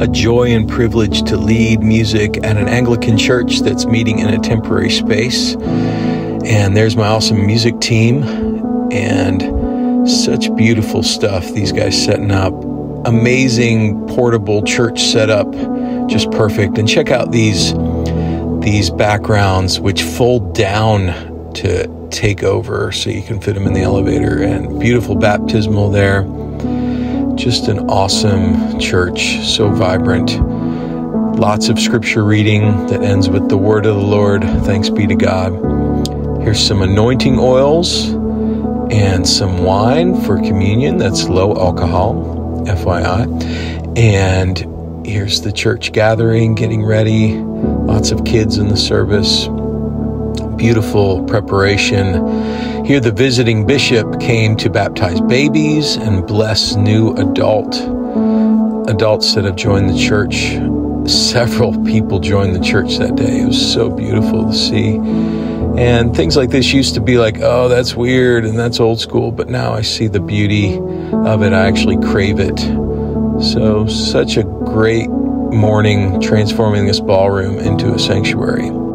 a joy and privilege to lead music at an Anglican church that's meeting in a temporary space. And there's my awesome music team and such beautiful stuff these guys setting up. Amazing portable church setup, just perfect. And check out these these backgrounds which fold down to take over so you can fit them in the elevator and beautiful baptismal there just an awesome church, so vibrant. Lots of scripture reading that ends with the word of the Lord. Thanks be to God. Here's some anointing oils and some wine for communion that's low alcohol, FYI. And here's the church gathering, getting ready. Lots of kids in the service. Beautiful preparation here, the visiting bishop came to baptize babies and bless new adult adults that have joined the church. Several people joined the church that day. It was so beautiful to see. And things like this used to be like, oh, that's weird and that's old school. But now I see the beauty of it. I actually crave it. So, such a great morning transforming this ballroom into a sanctuary.